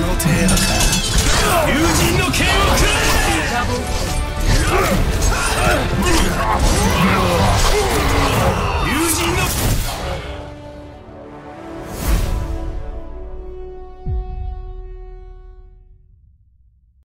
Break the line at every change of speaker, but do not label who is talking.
の程度か友人の剣をくれ。